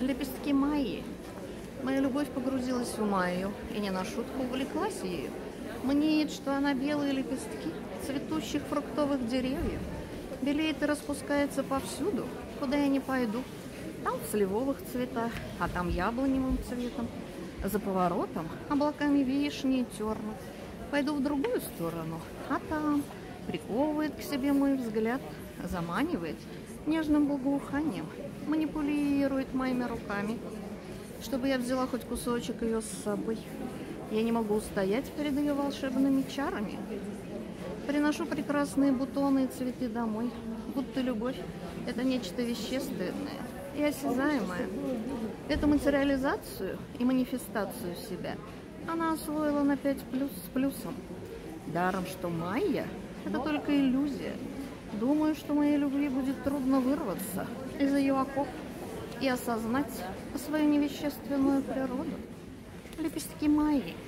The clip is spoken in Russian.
Лепестки Майи. Моя любовь погрузилась в Майю и не на шутку увлеклась ею. Мнеет, что она белые лепестки цветущих фруктовых деревьев. Белеет и распускается повсюду, куда я не пойду. Там в сливовых цветах, а там яблоневым цветом. За поворотом облаками вишни и тернут. Пойду в другую сторону, а там приковывает к себе мой взгляд, заманивает нежным благоуханием, манипулирует моими руками, чтобы я взяла хоть кусочек ее с собой. Я не могу устоять перед ее волшебными чарами. Приношу прекрасные бутоны и цветы домой, будто любовь – это нечто вещественное и осязаемое. Эту материализацию и манифестацию себя она освоила на 5 плюс с плюсом. Даром, что Майя – это только иллюзия. Думаю, что моей любви будет трудно вырваться из ее оков и осознать свою невещественную природу. Лепестки Майи –